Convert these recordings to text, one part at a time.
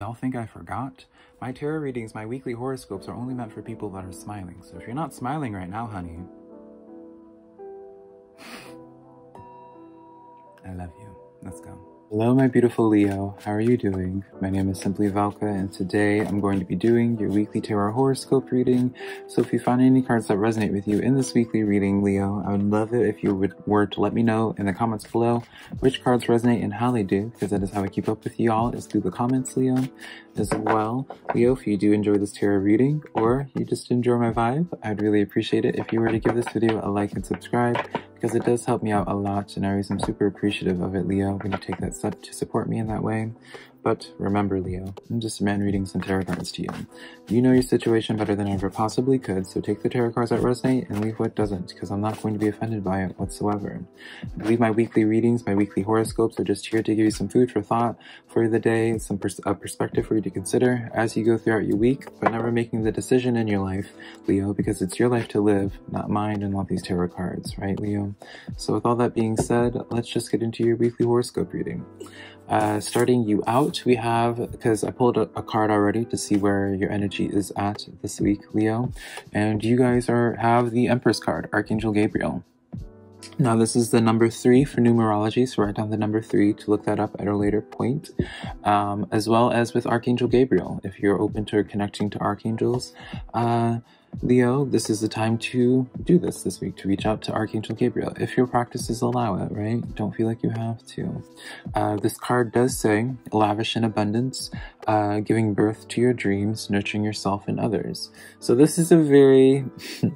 Y'all think I forgot? My tarot readings, my weekly horoscopes are only meant for people that are smiling. So if you're not smiling right now, honey, I love you. Let's go. Hello, my beautiful Leo. How are you doing? My name is Simply Velca, and today I'm going to be doing your weekly tarot horoscope reading. So if you find any cards that resonate with you in this weekly reading, Leo, I would love it if you would were to let me know in the comments below which cards resonate and how they do, because that is how I keep up with y'all is through the comments, Leo. As well, Leo, if you do enjoy this tarot reading or you just enjoy my vibe, I'd really appreciate it if you were to give this video a like and subscribe because it does help me out a lot and I am super appreciative of it, Leo, when you take that step to support me in that way. But remember, Leo, I'm just a man reading some tarot cards to you. You know your situation better than I ever possibly could, so take the tarot cards that resonate and leave what doesn't, because I'm not going to be offended by it whatsoever. I believe my weekly readings, my weekly horoscopes are just here to give you some food for thought for the day, some pers perspective for you to consider as you go throughout your week, but never making the decision in your life, Leo, because it's your life to live, not mine and not these tarot cards, right, Leo? So with all that being said, let's just get into your weekly horoscope reading. Uh, starting you out, we have, because I pulled a, a, card already to see where your energy is at this week, Leo. And you guys are have the Empress card, Archangel Gabriel. Now this is the number three for numerology, so write down the number three to look that up at a later point. Um, as well as with Archangel Gabriel, if you're open to connecting to archangels. Uh, Leo, this is the time to do this this week, to reach out to Archangel Gabriel, if your practices allow it, right? Don't feel like you have to. Uh, this card does say, lavish in abundance, uh, giving birth to your dreams, nurturing yourself and others. So this is a very...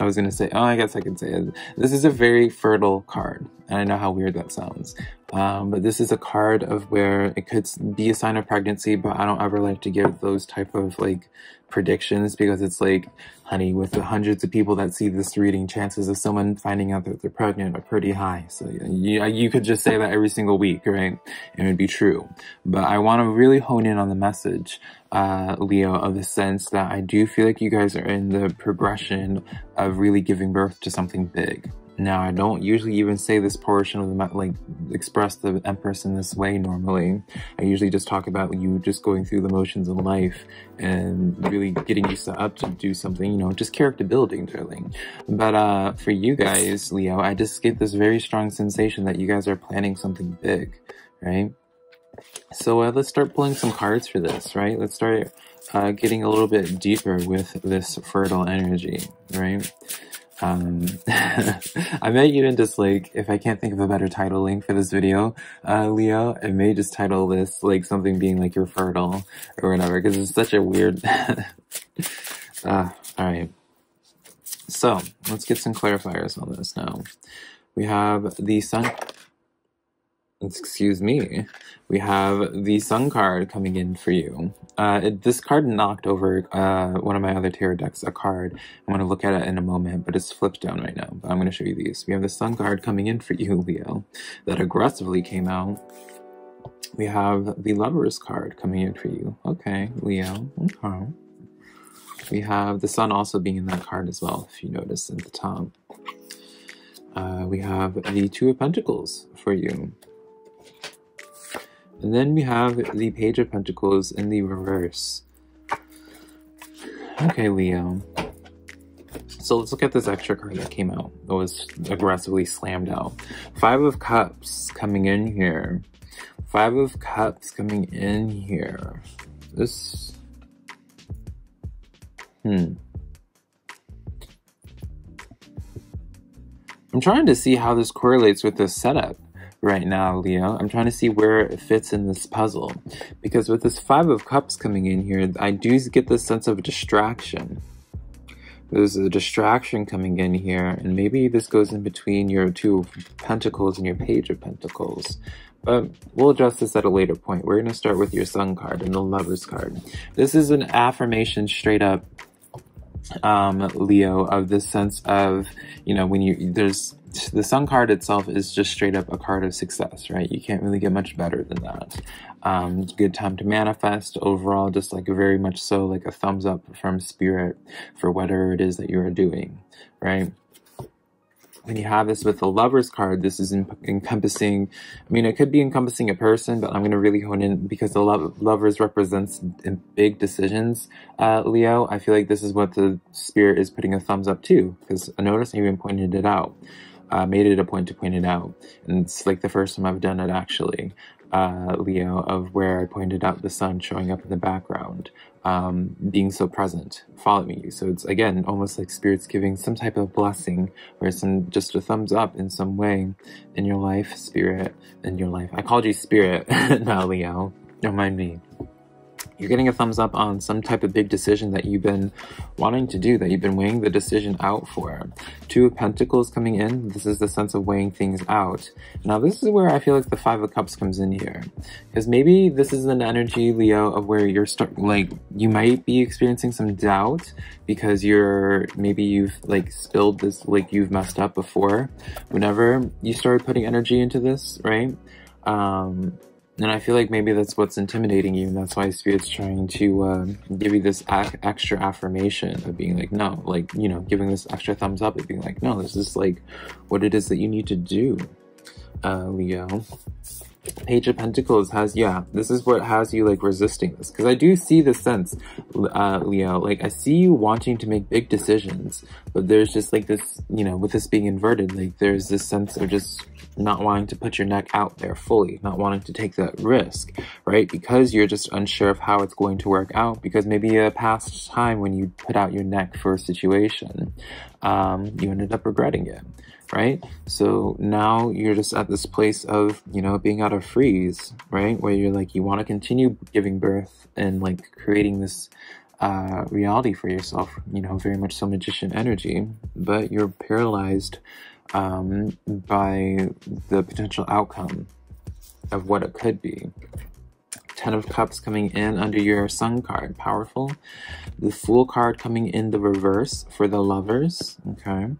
I was going to say, oh, I guess I can say it. This is a very fertile card. And I know how weird that sounds. Um, but this is a card of where it could be a sign of pregnancy, but I don't ever like to give those type of like predictions because it's like, honey, with the hundreds of people that see this reading, chances of someone finding out that they're pregnant are pretty high. So you, you could just say that every single week, right? And it'd be true. But I want to really hone in on the message, uh, Leo, of the sense that I do feel like you guys are in the progression of really giving birth to something big. Now, I don't usually even say this portion of the, like, express the Empress in this way normally. I usually just talk about you just going through the motions of life and really getting you set up to do something, you know, just character building, really. But, uh, for you guys, Leo, I just get this very strong sensation that you guys are planning something big, right? So, uh, let's start pulling some cards for this, right? Let's start, uh, getting a little bit deeper with this fertile energy, right? Um, I may even just like, if I can't think of a better title link for this video, uh, Leo, I may just title this like something being like you're fertile or whatever, because it's such a weird, uh, alright. So, let's get some clarifiers on this now. We have the sun, excuse me, we have the Sun card coming in for you. Uh, it, this card knocked over uh, one of my other tarot decks, a card. I'm going to look at it in a moment, but it's flipped down right now. But I'm going to show you these. We have the Sun card coming in for you, Leo, that aggressively came out. We have the Lovers card coming in for you. Okay, Leo. Okay. We have the Sun also being in that card as well, if you notice at the top. Uh, we have the Two of Pentacles for you. And then we have the Page of Pentacles in the reverse. Okay, Leo. So let's look at this extra card that came out. That was aggressively slammed out. Five of Cups coming in here. Five of Cups coming in here. This... Hmm. I'm trying to see how this correlates with this setup right now, Leo. I'm trying to see where it fits in this puzzle. Because with this Five of Cups coming in here, I do get this sense of distraction. There's a distraction coming in here, and maybe this goes in between your two Pentacles and your Page of Pentacles. But we'll address this at a later point. We're going to start with your Sun card and the Lover's card. This is an affirmation straight up, um, Leo, of this sense of, you know, when you, there's the sun card itself is just straight up a card of success, right? You can't really get much better than that. Um, it's a good time to manifest overall, just like very much so like a thumbs up from spirit for whatever it is that you are doing, right? when you have this with the lovers card, this is encompassing, I mean, it could be encompassing a person, but I'm going to really hone in because the lo lovers represents big decisions, uh, Leo. I feel like this is what the spirit is putting a thumbs up to because I noticed I even pointed it out. Uh, made it a point to point it out. And it's like the first time I've done it actually uh, Leo, of where I pointed out the sun showing up in the background, um, being so present, following you. So it's again almost like spirits giving some type of blessing or some just a thumbs up in some way in your life, spirit, in your life. I called you spirit now, Leo. Don't mind me you're getting a thumbs up on some type of big decision that you've been wanting to do, that you've been weighing the decision out for. Two of Pentacles coming in, this is the sense of weighing things out. Now, this is where I feel like the Five of Cups comes in here. Because maybe this is an energy, Leo, of where you're start like, you might be experiencing some doubt because you're, maybe you've like spilled this, like you've messed up before. Whenever you started putting energy into this, right? Um, and I feel like maybe that's what's intimidating you, and that's why Spirit's trying to uh, give you this extra affirmation of being like, no, like, you know, giving this extra thumbs up of being like, no, this is like what it is that you need to do, uh, Leo. Page of Pentacles has, yeah, this is what has you like resisting this. Because I do see the sense, uh, Leo, like I see you wanting to make big decisions, but there's just like this, you know, with this being inverted, like there's this sense of just not wanting to put your neck out there fully, not wanting to take that risk, right? Because you're just unsure of how it's going to work out, because maybe a past time when you put out your neck for a situation, um, you ended up regretting it right? So now you're just at this place of, you know, being out of freeze, right? Where you're like, you want to continue giving birth and like creating this uh, reality for yourself, you know, very much so magician energy, but you're paralyzed um, by the potential outcome of what it could be. Ten of Cups coming in under your Sun card, powerful. The Fool card coming in the reverse for the lovers, okay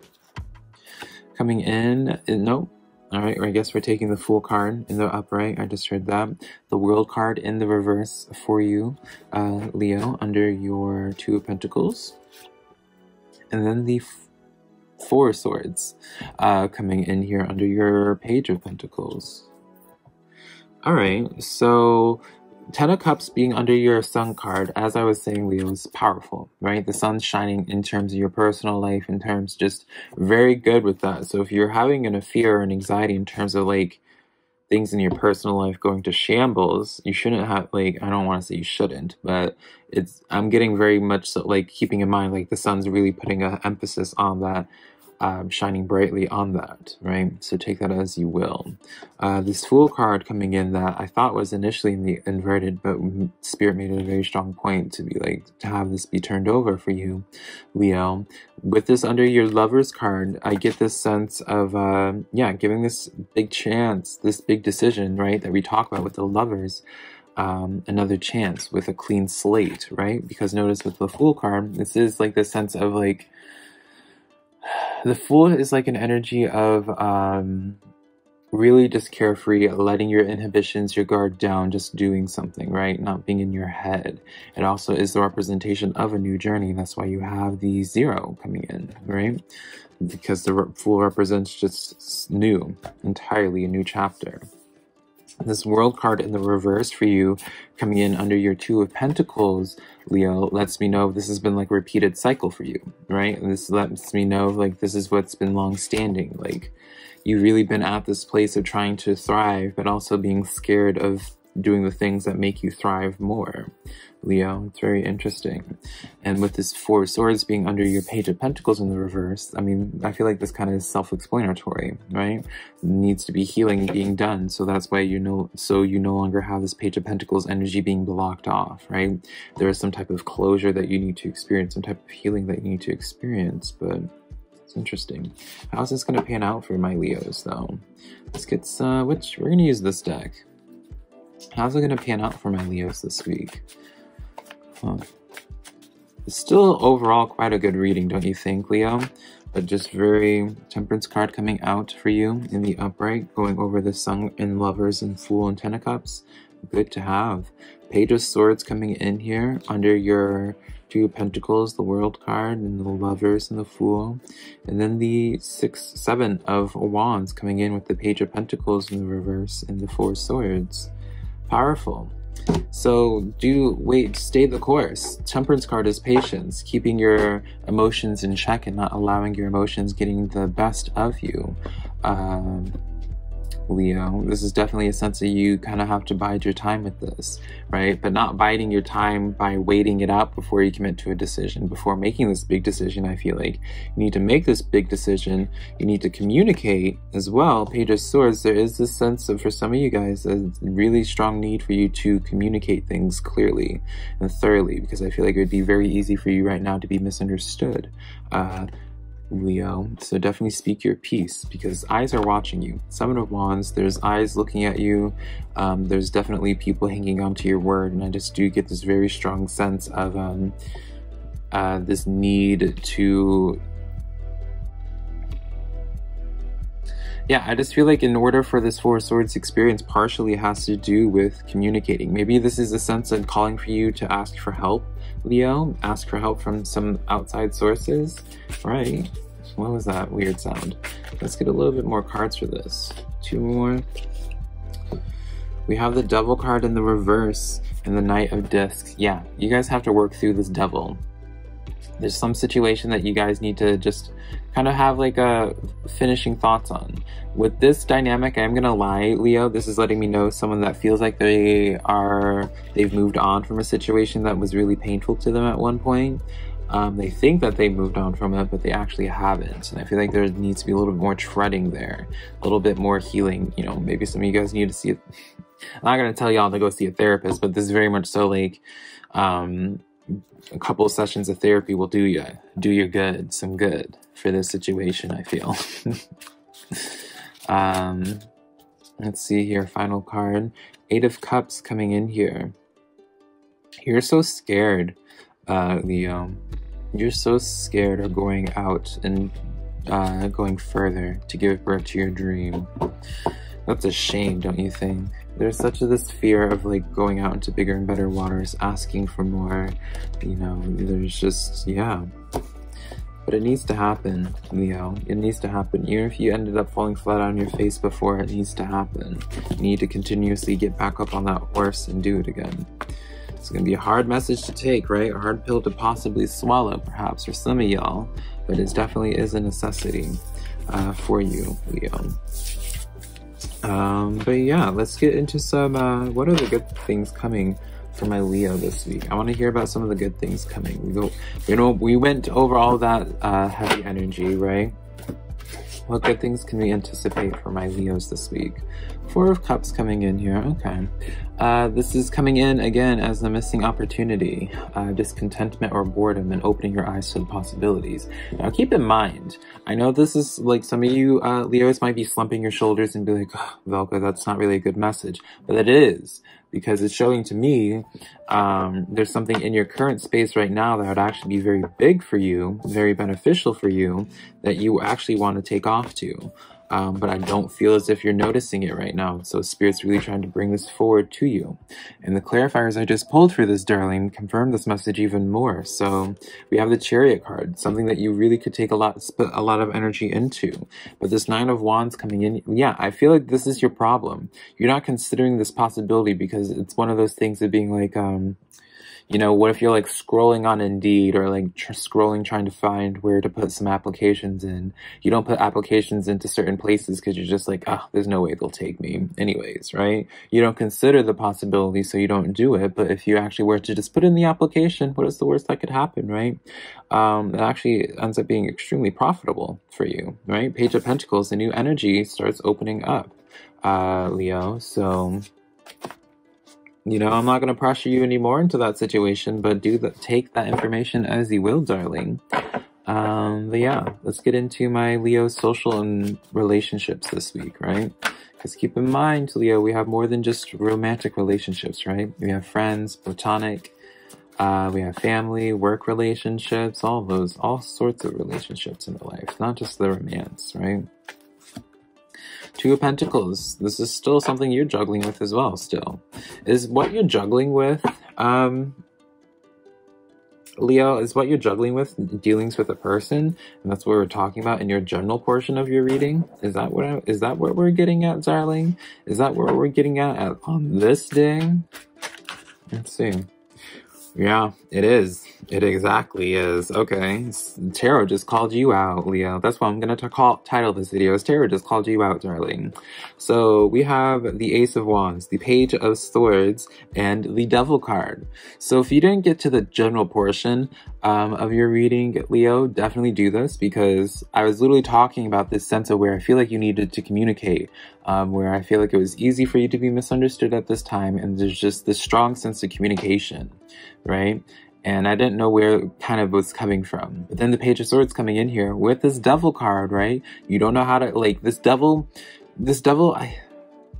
coming in, no, all right, I guess we're taking the Fool card in the upright. I just heard that. The World card in the reverse for you, uh, Leo, under your Two of Pentacles. And then the Four Swords uh, coming in here under your Page of Pentacles. All right, so Ten of Cups being under your Sun card, as I was saying, Leo, is powerful, right? The sun's shining in terms of your personal life, in terms just very good with that. So if you're having an fear or an anxiety in terms of like things in your personal life going to shambles, you shouldn't have like I don't want to say you shouldn't, but it's I'm getting very much so, like keeping in mind like the sun's really putting an emphasis on that um, shining brightly on that, right? So take that as you will. Uh, this Fool card coming in that I thought was initially in the inverted, but Spirit made it a very strong point to be like, to have this be turned over for you, Leo. With this under your Lover's card, I get this sense of, uh, yeah, giving this big chance, this big decision, right, that we talk about with the Lovers. Um, another chance with a clean slate, right? Because notice with the Fool card, this is like the sense of like, the Fool is like an energy of um, really just carefree, letting your inhibitions, your guard down, just doing something, right? Not being in your head. It also is the representation of a new journey. That's why you have the zero coming in, right? Because the Fool represents just new, entirely a new chapter. This world card in the reverse for you coming in under your two of pentacles, Leo, lets me know this has been like a repeated cycle for you, right? And this lets me know like this is what's been long standing. Like you've really been at this place of trying to thrive, but also being scared of doing the things that make you thrive more. Leo. It's very interesting. And with this Four Swords being under your Page of Pentacles in the reverse, I mean, I feel like this kind of is self-explanatory, right? Needs to be healing being done, so that's why you know, so you no longer have this Page of Pentacles energy being blocked off, right? There is some type of closure that you need to experience, some type of healing that you need to experience, but it's interesting. How's this going to pan out for my Leos, though? Let's get, uh, which, we're going to use this deck. How's it going to pan out for my Leos this week? Huh. It's still overall quite a good reading, don't you think, Leo? But just very temperance card coming out for you in the upright, going over the sun and lovers and fool and ten of cups. good to have. Page of Swords coming in here under your Two of Pentacles, the World card, and the Lovers and the Fool. And then the Six, Seven of Wands coming in with the Page of Pentacles in the reverse and the Four Swords. Powerful. So do wait, stay the course. Temperance card is patience, keeping your emotions in check and not allowing your emotions getting the best of you. Um, Leo. This is definitely a sense that you kind of have to bide your time with this, right? But not biding your time by waiting it out before you commit to a decision. Before making this big decision, I feel like you need to make this big decision. You need to communicate as well. Page of Swords, there is this sense of, for some of you guys, a really strong need for you to communicate things clearly and thoroughly because I feel like it would be very easy for you right now to be misunderstood. Uh, Leo. So definitely speak your piece because eyes are watching you. Seven of Wands, there's eyes looking at you. Um, there's definitely people hanging on to your word. And I just do get this very strong sense of um, uh, this need to yeah, I just feel like in order for this Four Swords experience partially has to do with communicating. Maybe this is a sense of calling for you to ask for help, Leo. Ask for help from some outside sources, right? What was that weird sound? Let's get a little bit more cards for this. Two more. We have the Devil card in the reverse and the Knight of Discs. Yeah, you guys have to work through this Devil there's some situation that you guys need to just kind of have like a finishing thoughts on. With this dynamic, I'm gonna lie, Leo, this is letting me know someone that feels like they are, they've moved on from a situation that was really painful to them at one point. Um, they think that they moved on from it, but they actually haven't. And I feel like there needs to be a little bit more treading there, a little bit more healing. You know, maybe some of you guys need to see. I'm not gonna tell y'all to go see a therapist, but this is very much so like, um, a couple of sessions of therapy will do you do you good some good for this situation i feel. Um let's see here final card. Eight of cups coming in here. You're so scared uh leo. You're so scared of going out and uh going further to give birth to your dream that's a shame don't you think there's such a, this fear of like going out into bigger and better waters, asking for more, you know, there's just, yeah. But it needs to happen, Leo. It needs to happen. Even if you ended up falling flat on your face before, it needs to happen. You need to continuously get back up on that horse and do it again. It's gonna be a hard message to take, right? A hard pill to possibly swallow, perhaps, for some of y'all. But it definitely is a necessity uh, for you, Leo. Um, but yeah, let's get into some, uh, what are the good things coming for my Leo this week? I want to hear about some of the good things coming. We go, you know, we went over all that, uh, heavy energy, right? What good things can we anticipate for my Leos this week? Four of Cups coming in here. Okay. Uh, this is coming in again as the missing opportunity, uh, discontentment or boredom, and opening your eyes to the possibilities. Now, keep in mind, I know this is like some of you uh, Leos might be slumping your shoulders and be like, oh, Velca, that's not really a good message, but it is because it's showing to me um, there's something in your current space right now that would actually be very big for you, very beneficial for you, that you actually want to take off to um, but I don't feel as if you're noticing it right now. So Spirit's really trying to bring this forward to you. And the clarifiers I just pulled for this, darling, confirm this message even more. So we have the Chariot card, something that you really could take a lot, put a lot of energy into. But this Nine of Wands coming in, yeah, I feel like this is your problem. You're not considering this possibility because it's one of those things of being like, um, you know, what if you're like scrolling on Indeed or like tr scrolling trying to find where to put some applications in? You don't put applications into certain places because you're just like, oh, there's no way they'll take me anyways, right? You don't consider the possibility, so you don't do it. But if you actually were to just put in the application, what is the worst that could happen, right? Um, it actually ends up being extremely profitable for you, right? Page of Pentacles, the new energy starts opening up, uh, Leo. So you know, I'm not going to pressure you anymore into that situation, but do the, take that information as you will, darling. Um, but yeah, let's get into my Leo social and relationships this week, right? Because keep in mind, Leo, we have more than just romantic relationships, right? We have friends, platonic, uh, we have family, work relationships, all those, all sorts of relationships in our life, not just the romance, right? Two of Pentacles. This is still something you're juggling with as well, still. Is what you're juggling with, um, Leo, is what you're juggling with dealings with a person, and that's what we're talking about in your general portion of your reading. Is that what I, is that what we're getting at, darling? Is that what we're getting at, at on this day? Let's see. Yeah, it is. It exactly is. Okay. Tarot just called you out, Leo. That's why I'm going to call title this video is Tarot just called you out, darling. So we have the Ace of Wands, the Page of Swords, and the Devil card. So if you didn't get to the general portion um, of your reading, Leo, definitely do this because I was literally talking about this sense of where I feel like you needed to communicate, um, where I feel like it was easy for you to be misunderstood at this time, and there's just this strong sense of communication, right? And I didn't know where it kind of was coming from. But then the Page of Swords coming in here with this Devil card, right? You don't know how to, like, this Devil, this Devil, I,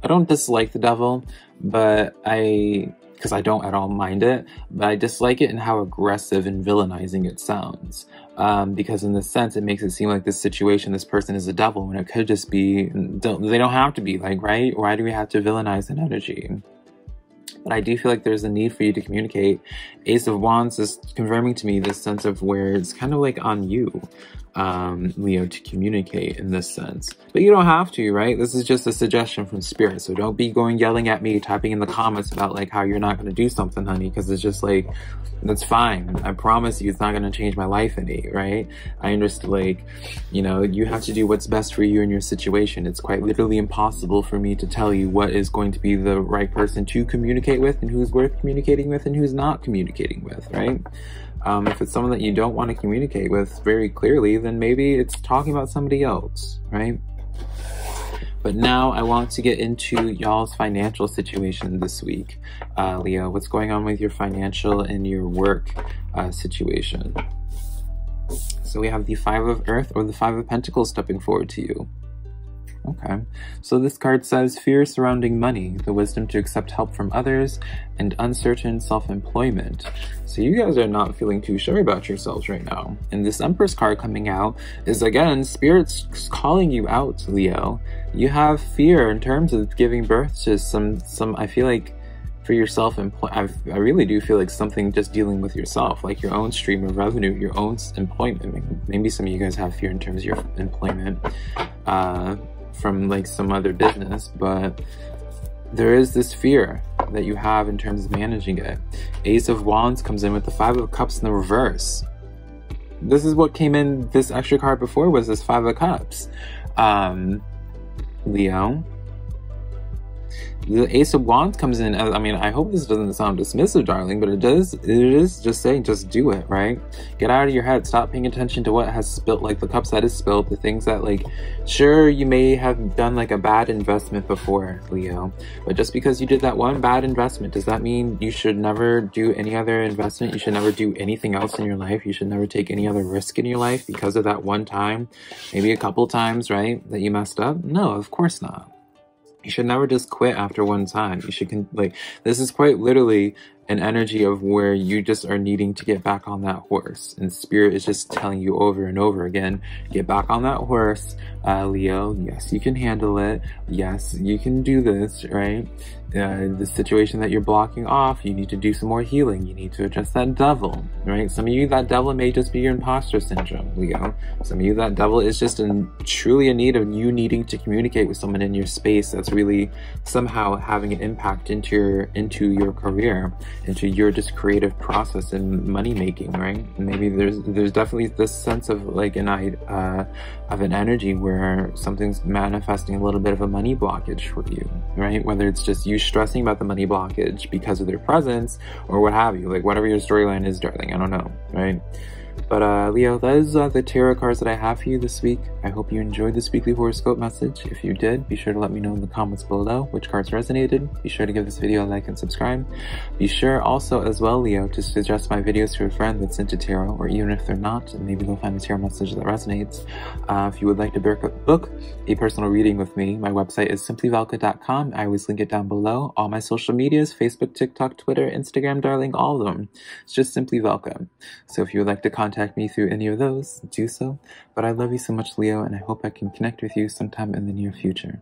I don't dislike the Devil, but I, because I don't at all mind it, but I dislike it in how aggressive and villainizing it sounds. Um, because in this sense, it makes it seem like this situation, this person is a devil, when it could just be, don't, they don't have to be, like, right? Why do we have to villainize an energy? But I do feel like there's a need for you to communicate. Ace of Wands is confirming to me this sense of where it's kind of like on you um, Leo, to communicate in this sense. But you don't have to, right? This is just a suggestion from spirit. So don't be going yelling at me, typing in the comments about like how you're not going to do something, honey, because it's just like, that's fine. I promise you it's not going to change my life any, right? I understand, like, you know, you have to do what's best for you in your situation. It's quite literally impossible for me to tell you what is going to be the right person to communicate with and who's worth communicating with and who's not communicating with, right? Um, if it's someone that you don't want to communicate with very clearly, then maybe it's talking about somebody else, right? But now I want to get into y'all's financial situation this week. Uh, Leo, what's going on with your financial and your work uh, situation? So we have the Five of Earth or the Five of Pentacles stepping forward to you. Okay. So this card says fear surrounding money, the wisdom to accept help from others, and uncertain self-employment. So you guys are not feeling too sure about yourselves right now. And this Empress card coming out is again, spirits calling you out, Leo. You have fear in terms of giving birth to some, some, I feel like, for yourself I, I really do feel like something just dealing with yourself like your own stream of revenue your own employment maybe some of you guys have fear in terms of your employment uh, from like some other business, but there is this fear that you have in terms of managing it. Ace of Wands comes in with the Five of Cups in the reverse. This is what came in this extra card before was this Five of Cups. Um, Leo, the Ace of Wands comes in. as, I mean, I hope this doesn't sound dismissive, darling, but it does. It is just saying, just do it, right? Get out of your head. Stop paying attention to what has spilled, like the cups that is spilled, the things that, like, sure, you may have done like a bad investment before, Leo, but just because you did that one bad investment, does that mean you should never do any other investment? You should never do anything else in your life? You should never take any other risk in your life because of that one time, maybe a couple times, right? That you messed up? No, of course not you should never just quit after one time. You should con- like this is quite literally an energy of where you just are needing to get back on that horse, and spirit is just telling you over and over again, get back on that horse, uh, Leo. Yes, you can handle it. Yes, you can do this, right? Uh, the situation that you're blocking off, you need to do some more healing. You need to address that devil, right? Some of you, that devil may just be your imposter syndrome, Leo. Some of you, that devil is just in, truly in need of you needing to communicate with someone in your space that's really somehow having an impact into your, into your career, into your just creative process and money making, right? Maybe there's, there's definitely this sense of like an, uh, of an energy where something's manifesting a little bit of a money blockage for you, right? Whether it's just you stressing about the money blockage because of their presence or what have you, like whatever your storyline is, darling, I don't know, right? But uh, Leo, those are the tarot cards that I have for you this week. I hope you enjoyed this weekly horoscope message. If you did, be sure to let me know in the comments below which cards resonated. Be sure to give this video a like and subscribe. Be sure also as well, Leo, to suggest my videos to a friend that's into tarot, or even if they're not, maybe they'll find a tarot message that resonates. Uh, if you would like to book a personal reading with me, my website is simplyvelca.com. I always link it down below. All my social medias, Facebook, TikTok, Twitter, Instagram, darling, all of them. It's just Simply Velca. So if you would like to contact contact me through any of those, do so. But I love you so much, Leo, and I hope I can connect with you sometime in the near future.